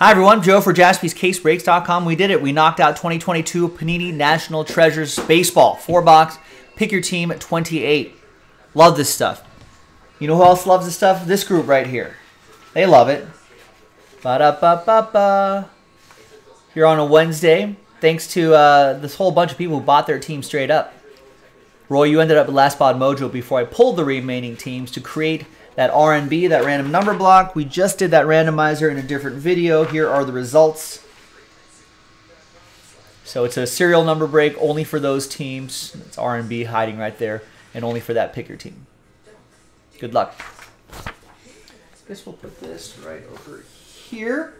Hi, everyone. Joe for jaspyscasebreaks.com. We did it. We knocked out 2022 Panini National Treasures Baseball. Four box. Pick your team 28. Love this stuff. You know who else loves this stuff? This group right here. They love it. Ba-da-ba-ba-ba. Here on a Wednesday, thanks to uh, this whole bunch of people who bought their team straight up. Roy, you ended up at Last Spot Mojo before I pulled the remaining teams to create that RNB, that random number block. We just did that randomizer in a different video. Here are the results. So it's a serial number break only for those teams. It's RNB hiding right there and only for that picker team. Good luck. I guess we'll put this right over here.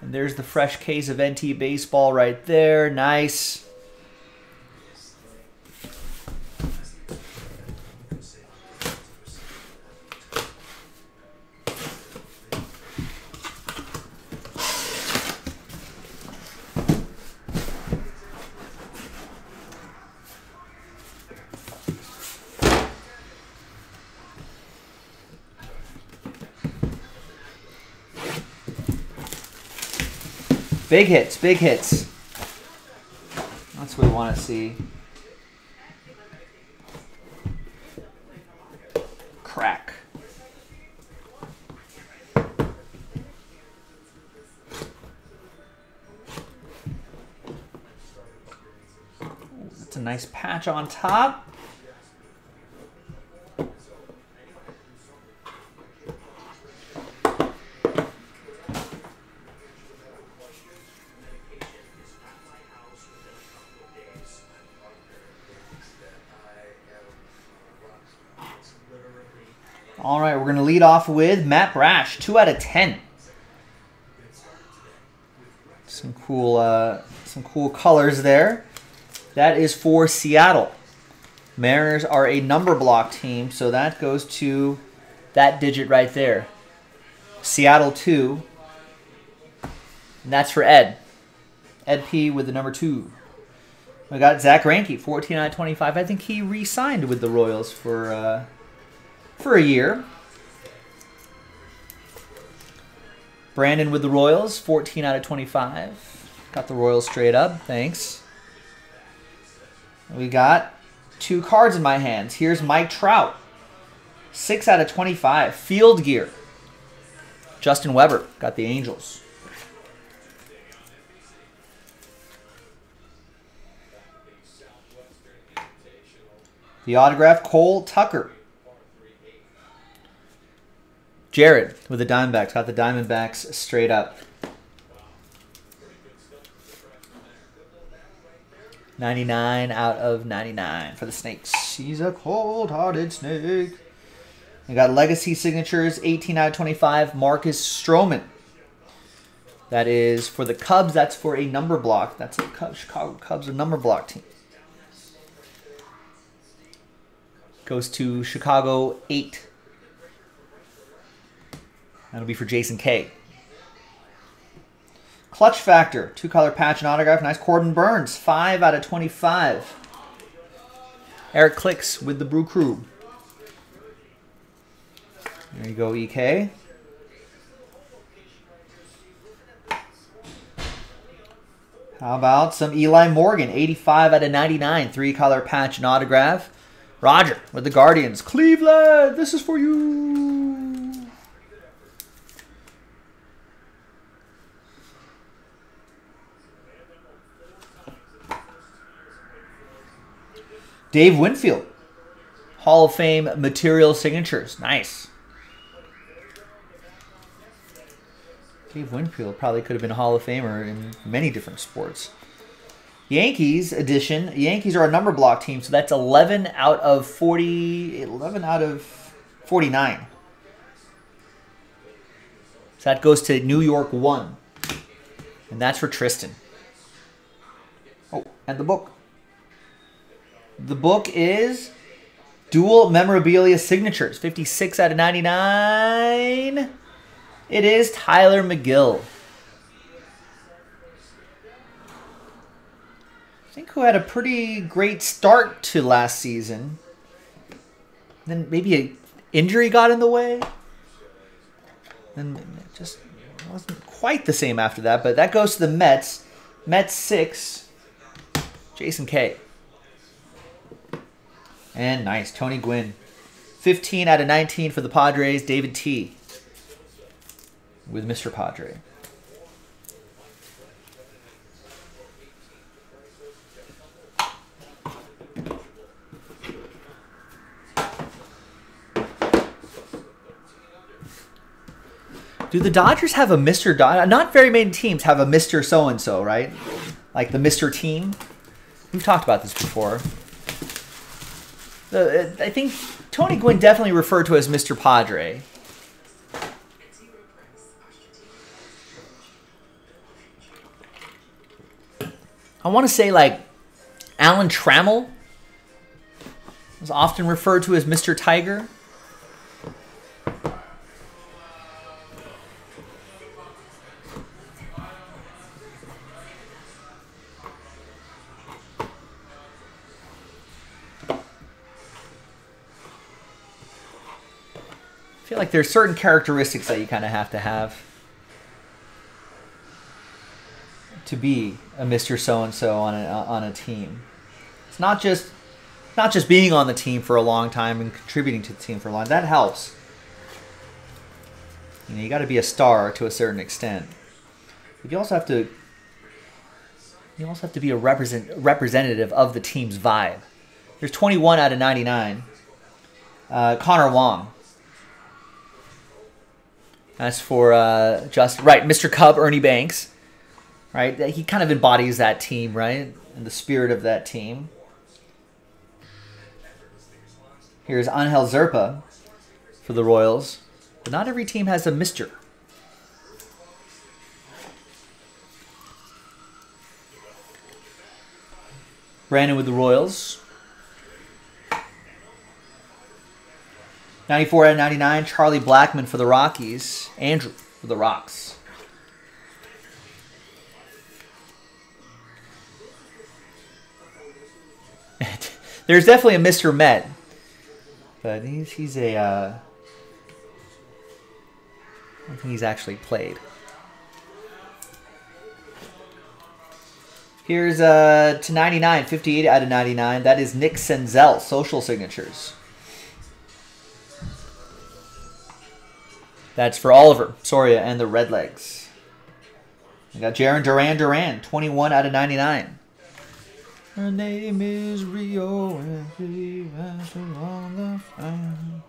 And there's the fresh case of NT Baseball right there. Nice. Big hits, big hits. That's what we want to see. Crack. that's a nice patch on top. All right, we're going to lead off with Matt Brash, 2 out of 10. Some cool uh, some cool colors there. That is for Seattle. Mariners are a number block team, so that goes to that digit right there. Seattle 2. And that's for Ed. Ed P with the number 2. We got Zach Greinke, 14 out of 25. I think he re-signed with the Royals for... Uh, for a year. Brandon with the Royals, 14 out of 25. Got the Royals straight up. Thanks. We got two cards in my hands. Here's Mike Trout. 6 out of 25. Field gear. Justin Weber got the Angels. The autograph, Cole Tucker. Jared with the Diamondbacks. Got the Diamondbacks straight up. 99 out of 99 for the Snakes. He's a cold-hearted snake. We got Legacy Signatures, 18 out of 25. Marcus Stroman. That is for the Cubs. That's for a number block. That's a Cubs, Chicago Cubs, a number block team. Goes to Chicago 8. That'll be for Jason K. Clutch Factor, two color patch and autograph. Nice. Corbin Burnes, 5 out of 25. Eric Clicks with the Brew Crew. There you go, EK. How about some Eli Morgan, 85 out of 99, three color patch and autograph. Roger with the Guardians. Cleveland, this is for you. Dave Winfield, Hall of Fame material signatures. Nice. Dave Winfield probably could have been a Hall of Famer in many different sports. Yankees edition. Yankees are a number block team, so that's 11 out of 40, 11 out of 49. So that goes to New York 1. And that's for Tristan. Oh, and the book. The book is Dual Memorabilia Signatures, 56 out of 99. It is Tylor Megill. I think who had a pretty great start to last season. Then maybe an injury got in the way. And just wasn't quite the same after that, but that goes to the Mets. Mets six. Jason K. And nice, Tony Gwynn. 15 out of 19 for the Padres, David T. With Mr. Padre. Do the Dodgers have a Mr. Dod? Not very many teams have a Mr. So and so, right? Like the Mr. Team. We've talked about this before. The, uh, I think Tony Gwynn definitely referred to as Mr. Padre. I want to say like Alan Trammell was often referred to as Mr. Tiger. Feel like there's certain characteristics that you kind of have to have to be a Mr. So and So on a on a team. It's not just not just being on the team for a long time and contributing to the team for a long. That helps. You know, you got to be a star to a certain extent, but you also have to. You also have to be a represent representative of the team's vibe. There's 21 out of 99. Uh, Connor Wong. That's for uh, just right, Mr. Cub, Ernie Banks. Right, he kind of embodies that team, right, and the spirit of that team. Here's Angel Zerpa for the Royals, but not every team has a Mister. Brandon with the Royals. 94 out of 99, Charlie Blackmon for the Rockies. Andrew for the Rocks. There's definitely a Mr. Met. But he's, he's a... Uh, I think he's actually played. Here's uh, to 99, 58 out of 99. That is Nick Senzel, social signatures. That's for Oliver, Soria, and the Redlegs. We got Jarren Duran Duran, 21 out of 99. Her name is Rio and she on the fan.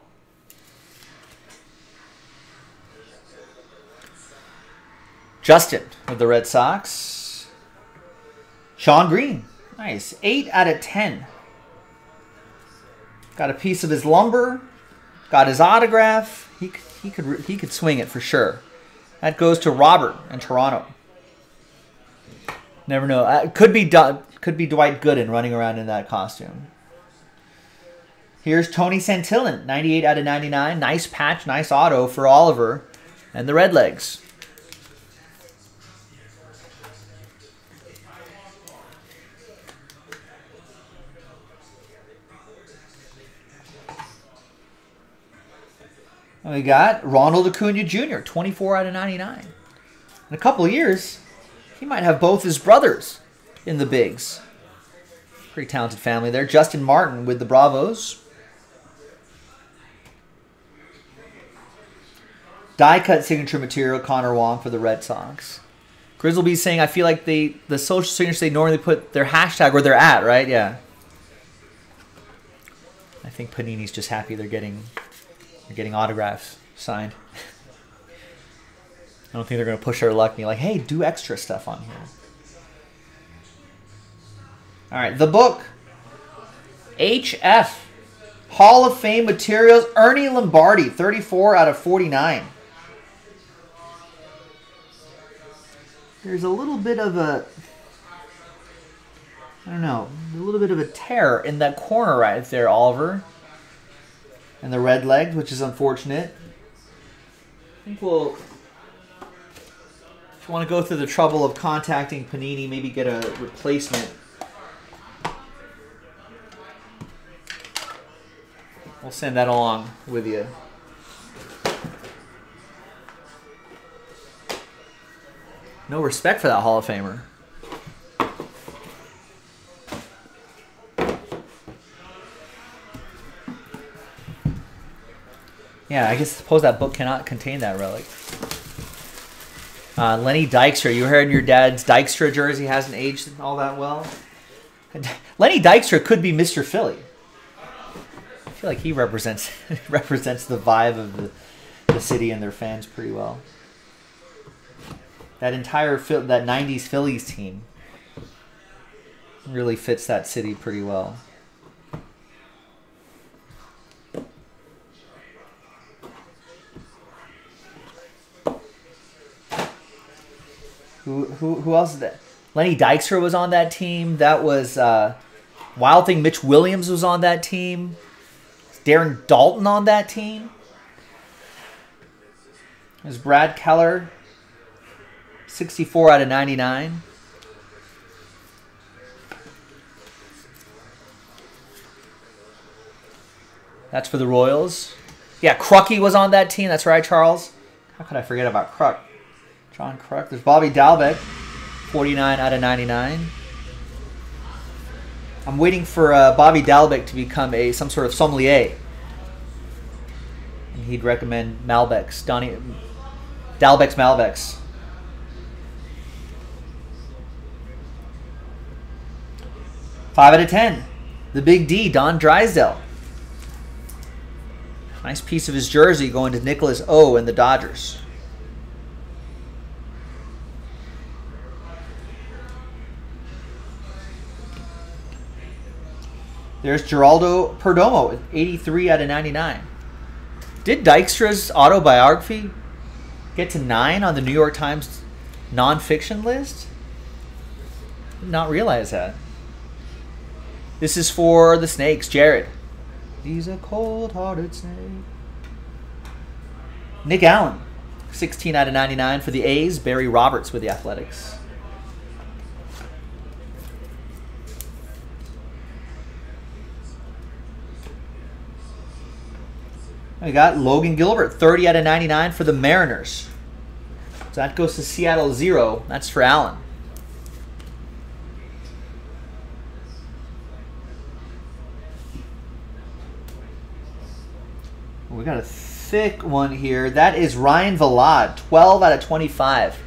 Justin with the Red Sox. Shawn Green. Nice. 8 out of 10. Got a piece of his lumber. Got his autograph. He, he could he could swing it for sure. That goes to Robert in Toronto. Never know. Uh, could be could be Dwight Gooden running around in that costume. Here's Tony Santillan, 98 out of 99. Nice patch, nice auto for Oliver and the Redlegs. And we got Ronald Acuna Jr., 24 out of 99. In a couple years, he might have both his brothers in the bigs. Pretty talented family there. Justin Martin with the Bravos. Die cut signature material, Connor Wong for the Red Sox. Grizzleby's saying, I feel like they the social signatures they normally put their hashtag where they're at, right? Yeah. I think Panini's just happy they're getting they're getting autographs signed. I don't think they're going to push their luck and be like, hey, do extra stuff on here. All right, the book. HF. Hall of Fame materials. Ernie Lombardi, 34 out of 49. There's a little bit of a, I don't know, a little bit of a tear in that corner right there, Oliver and the red legs, which is unfortunate. I think we'll, if you want to go through the trouble of contacting Panini, maybe get a replacement. We'll send that along with you. No respect for that Hall of Famer. Yeah, I guess suppose that book cannot contain that relic. Uh, Lenny Dykstra, you heard your dad's Dykstra jersey hasn't aged all that well. Lenny Dykstra could be Mr. Philly. I feel like he represents represents the vibe of the, the city and their fans pretty well. That entire that '90s Phillies team really fits that city pretty well. Who who else is that? Lenny Dykstra was on that team. That was uh, Wild Thing. Mitch Williams was on that team. Darren Daulton on that team. There's Brad Keller. 64 out of 99. That's for the Royals. Yeah, Crucky was on that team. That's right, Charles. How could I forget about Kruk? John Kruk. There's Bobby Dalbec. 49 out of 99. I'm waiting for uh, Bobby Dalbec to become a some sort of sommelier. And he'd recommend Malbecs, Donnie, Dalbec's Malbecs. Five out of ten. The Big D, Don Drysdale. Nice piece of his jersey going to Nicholas O and the Dodgers. There's Geraldo Perdomo, 83 out of 99. Did Dykstra's autobiography get to 9 on the New York Times nonfiction list? Did not realize that. This is for the Snakes, Jared. He's a cold-hearted snake. Nick Allen, 16 out of 99 for the A's. Barry Roberts with the Athletics. We got Logan Gilbert, 30 out of 99 for the Mariners. So that goes to Seattle 0. That's for Allen. We got a thick one here. That is Ryan Vilade, 12 out of 25.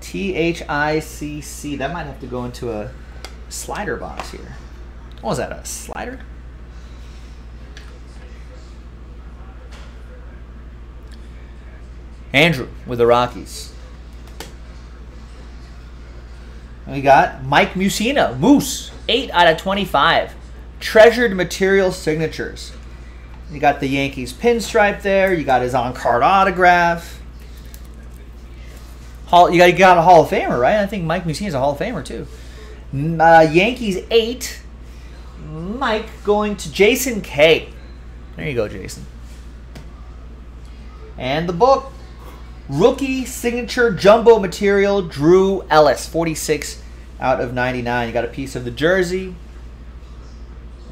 T H I C C. That might have to go into a slider box here. What was that, a slider? Andrew with the Rockies. We got Mike Mussina, Moose, 8 out of 25. Treasured material signatures. You got the Yankees pinstripe there. You got his on card autograph. Hall, you got, you got a Hall of Famer, right? I think Mike Mussina is a Hall of Famer, too. Uh, Yankees 8. Mike going to Jason K. There you go, Jason. And the book. Rookie signature jumbo material, Drew Ellis, 46 out of 99. You got a piece of the jersey,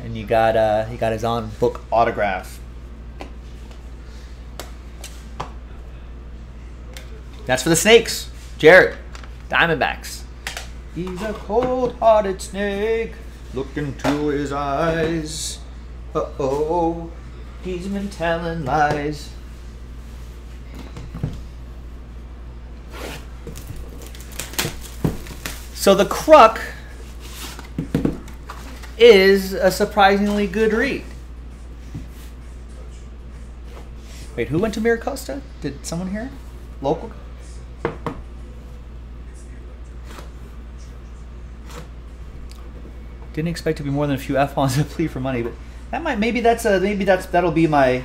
and you got uh, he got his on book autograph. That's for the Snakes, Jared, Diamondbacks. He's a cold-hearted snake. Look into his eyes. Uh oh, he's been telling lies. So the Kruk is a surprisingly good read. Wait, who went to Miracosta? Did someone hear? Local? Didn't expect to be more than a few F bombs a plea for money, but that might maybe that's a maybe that's that'll be my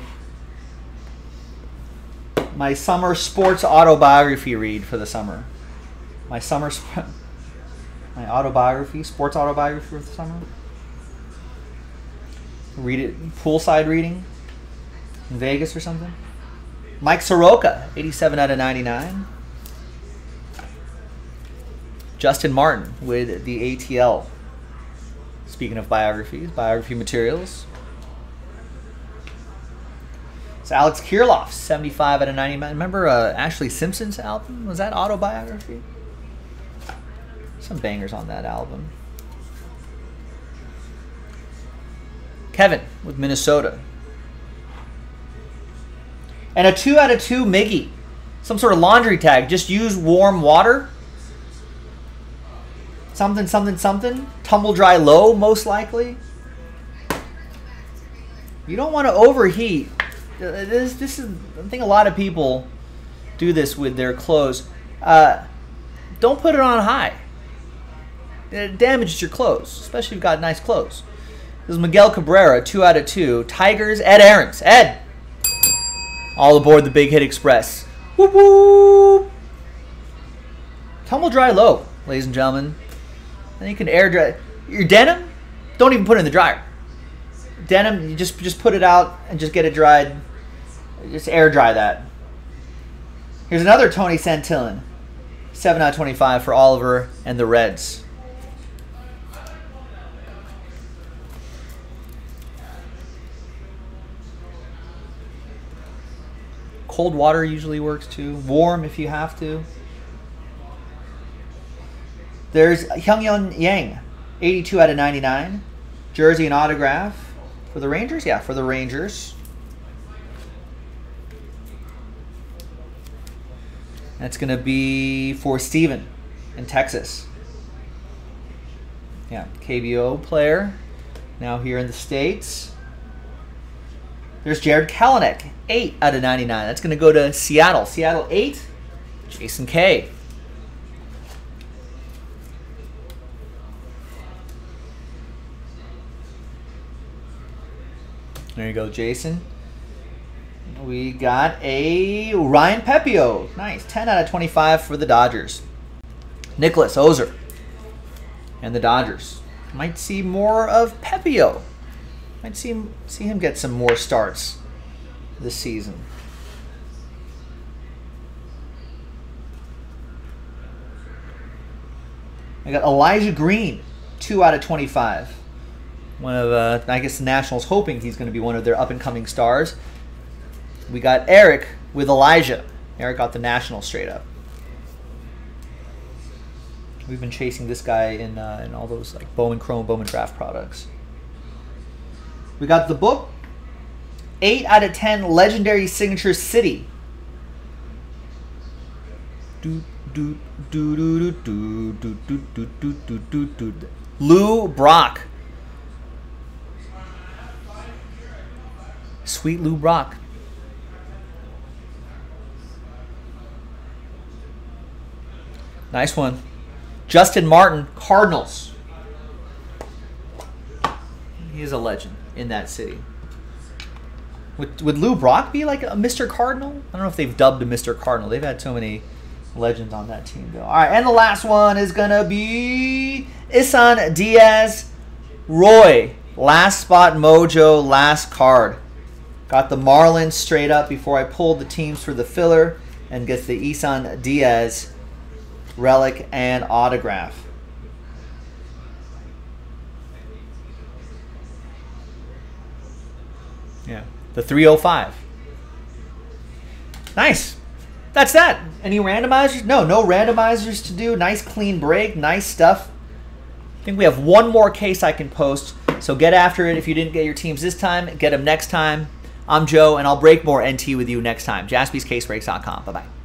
my summer sports autobiography read for the summer. My summer autobiography, sports autobiography for the summer. Read it poolside reading in Vegas or something. Mike Soroka, 87 out of 99. Justin Martin with the ATL. Speaking of biographies, biography materials. So Alex Kirilloff, 75 out of 99. Remember uh, Ashlee Simpson's album? Was that autobiography? Some bangers on that album. Kevin with Minnesota. And a 2 out of 2 Miggy. Some sort of laundry tag. Just use warm water. Something, something, something. Tumble dry low, most likely. You don't want to overheat. Uh, this, this is, I think a lot of people do this with their clothes. Uh, don't put it on high. It damages your clothes, especially if you've got nice clothes. This is Miguel Cabrera, two out of two. Tigers, Ed Aarons. Ed! All aboard the Big Hit Express. Whoop whoop! Tumble dry low, ladies and gentlemen. And you can air dry. Your denim, don't even put it in the dryer. Denim, you just just put it out and just get it dried. Just air dry that. Here's another Tony Santillan. 7 out of 25 for Oliver and the Reds. Cold water usually works too. Warm if you have to. There's Hyeon-Jong Yang, 82 out of 99. Jersey and autograph for the Rangers? Yeah, for the Rangers. That's going to be for Steven in Texas. Yeah, KBO player. Now here in the States. There's Jarred Kelenic, 8 out of 99. That's going to go to Seattle. Seattle 8, Jason K. There you go, Jason. We got a Ryan Pepiot. Nice. 10 out of 25 for the Dodgers. Nicholas Ozer and the Dodgers. Might see more of Pepiot. Might see him, see him get some more starts this season. I got Elijah Green, 2 out of 25. One of, uh, I guess the Nationals hoping he's going to be one of their up and coming stars. We got Eric with Elijah. Eric got the Nationals straight up. We've been chasing this guy in, uh, in all those like Bowman Chrome, Bowman Draft products. We got the book. 8 out of 10 Legendary Signature City. Lou Brock. Sweet Lou Brock. Nice one. Justin Martin, Cardinals. He is a legend in that city. Would, would Lou Brock be like a Mr. Cardinal? I don't know if they've dubbed a Mr. Cardinal. They've had so many legends on that team, though. All right, and the last one is going to be Isan Diaz Roy. Last spot mojo, last card. Got the Marlins straight up before I pulled the teams for the filler and gets the Isan Diaz relic and autograph. Yeah, the 305. Nice. That's that. Any randomizers? No, no randomizers to do. Nice clean break. Nice stuff. I think we have one more case I can post. So get after it. If you didn't get your teams this time, get them next time. I'm Joe, and I'll break more NT with you next time. JaspysCaseBreaks.com. Bye bye.